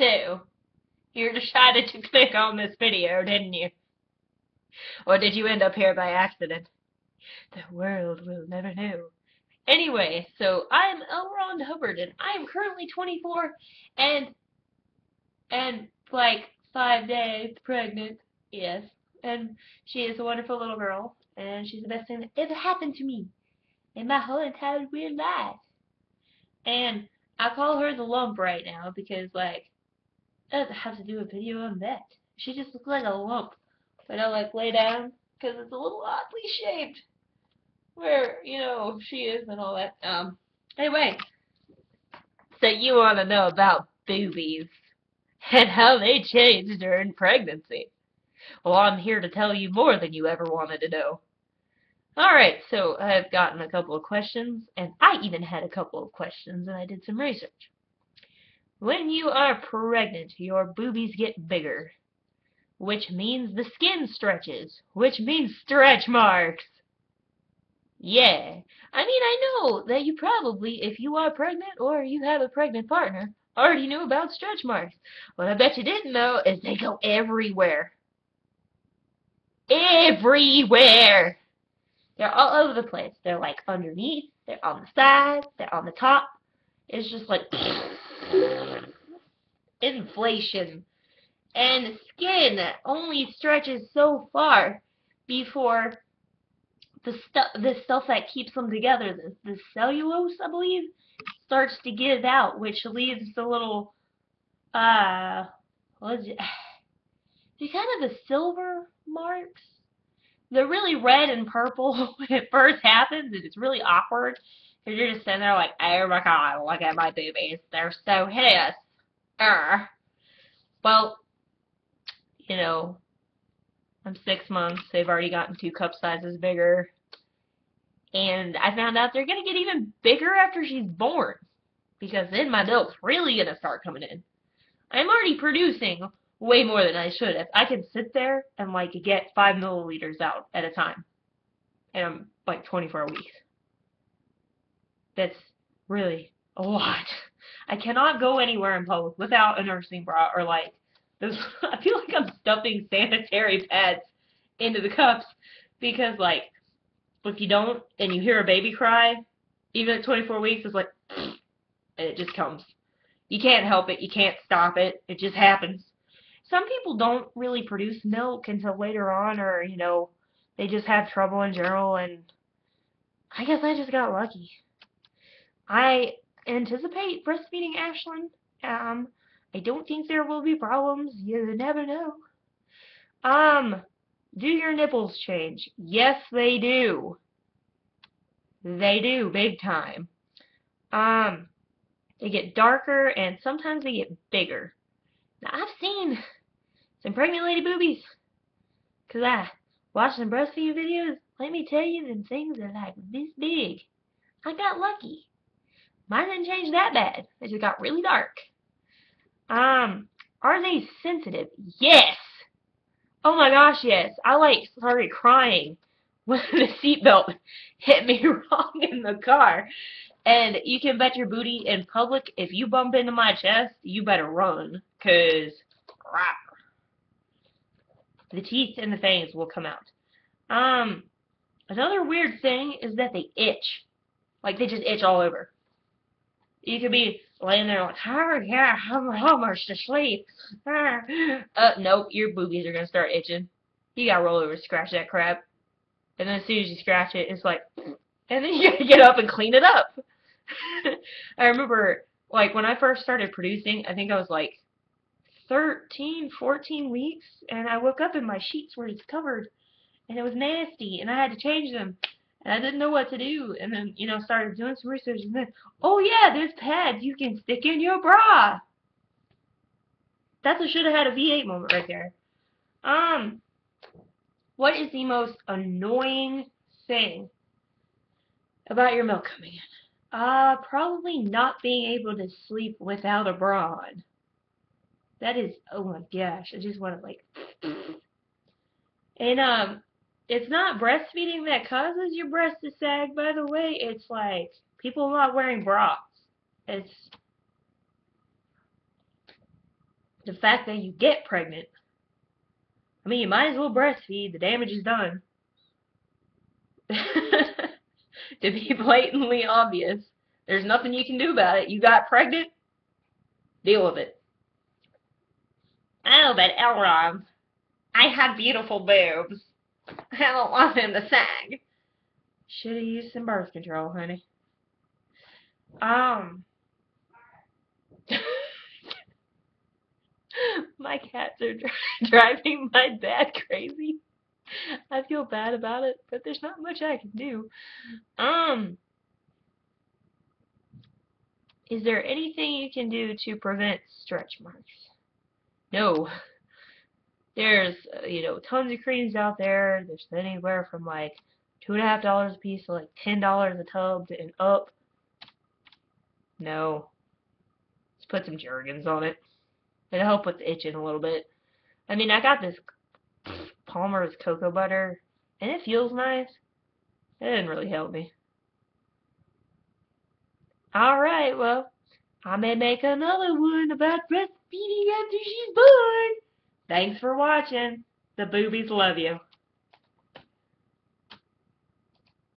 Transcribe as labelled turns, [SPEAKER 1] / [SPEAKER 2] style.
[SPEAKER 1] So, you decided to click on this video, didn't you? Or did you end up here by accident? The world will never know. Anyway, so I'm Elrond Hubbard, and I am currently 24 and and like five days pregnant. Yes, and she is a wonderful little girl, and she's the best thing that ever happened to me in my whole entire weird life. And I call her the lump right now because like I have to do a video on that. She just looks like a lump when I like lay down because it's a little oddly shaped where you know she is and all that. Um. Anyway, so you want to know about boobies and how they change during pregnancy? Well, I'm here to tell you more than you ever wanted to know. Alright, so I've gotten a couple of questions, and I even had a couple of questions, and I did some research. When you are pregnant, your boobies get bigger, which means the skin stretches, which means stretch marks. Yeah, I mean, I know that you probably, if you are pregnant or you have a pregnant partner, already knew about stretch marks. What I bet you didn't know is they go everywhere. Everywhere! They're all over the place. They're like underneath, they're on the side, they're on the top. It's just like inflation. And skin only stretches so far before the stuff the stuff that keeps them together, the, the cellulose, I believe, starts to give out, which leaves the little uh what is it? They kind of the silver marks they're really red and purple when it first happens, and it's really awkward. Because you're just sitting there like, oh my god, look at my boobies. They're so hideous. Urgh. Well, you know, I'm six months. They've already gotten two cup sizes bigger. And I found out they're going to get even bigger after she's born. Because then my milk's really going to start coming in. I'm already producing way more than I should have. I can sit there and like get five milliliters out at a time. And I'm like 24 weeks. That's really a lot. I cannot go anywhere in public without a nursing bra or like this. I feel like I'm stuffing sanitary pads into the cups because like if you don't and you hear a baby cry, even at 24 weeks, it's like and it just comes. You can't help it. You can't stop it. It just happens some people don't really produce milk until later on or, you know, they just have trouble in general and I guess I just got lucky. I anticipate breastfeeding Ashlyn. Um, I don't think there will be problems. You never know. Um, do your nipples change? Yes, they do. They do, big time. Um, they get darker and sometimes they get bigger. Now, I've seen some pregnant lady boobies. Cause I watched some breastfeeding videos. Let me tell you, them things are like this big. I got lucky. Mine didn't change that bad. It just got really dark. Um, are they sensitive? Yes. Oh my gosh, yes. I like started crying when the seatbelt hit me wrong in the car. And you can bet your booty in public, if you bump into my chest, you better run. Cause crap the teeth and the fangs will come out. Um, another weird thing is that they itch. Like, they just itch all over. You could be laying there like, oh, yeah, how, how much to sleep? uh, nope, your boobies are to start itching. You got to roll over, scratch that crap. And then as soon as you scratch it, it's like, and then you got to get up and clean it up. I remember, like, when I first started producing, I think I was like 13, 14 weeks, and I woke up and my sheets were just covered, and it was nasty, and I had to change them, and I didn't know what to do, and then, you know, started doing some research, and then, oh yeah, there's pads you can stick in your bra. That's a should have had a V8 moment right there. Um, what is the most annoying thing about your milk coming in? Uh, probably not being able to sleep without a bra on. That is, oh my gosh, I just want to like, and um, it's not breastfeeding that causes your breast to sag. By the way, it's like people not wearing bras. It's the fact that you get pregnant. I mean, you might as well breastfeed. The damage is done. to be blatantly obvious, there's nothing you can do about it. You got pregnant, deal with it. Oh, but Elrond, I had beautiful boobs. I don't want him to sag. Should have used some birth control, honey. Um. my cats are driving my dad crazy. I feel bad about it, but there's not much I can do. Um. Is there anything you can do to prevent stretch marks? No. There's, uh, you know, tons of creams out there. There's anywhere from like two and a half dollars a piece to like ten dollars a tub and up. No. Let's put some Jergens on it. It'll help with the itching a little bit. I mean, I got this Palmer's cocoa butter, and it feels nice. It didn't really help me. Alright, well, I may make another one about breastfeeding after she's born. Thanks for watching. The boobies love you.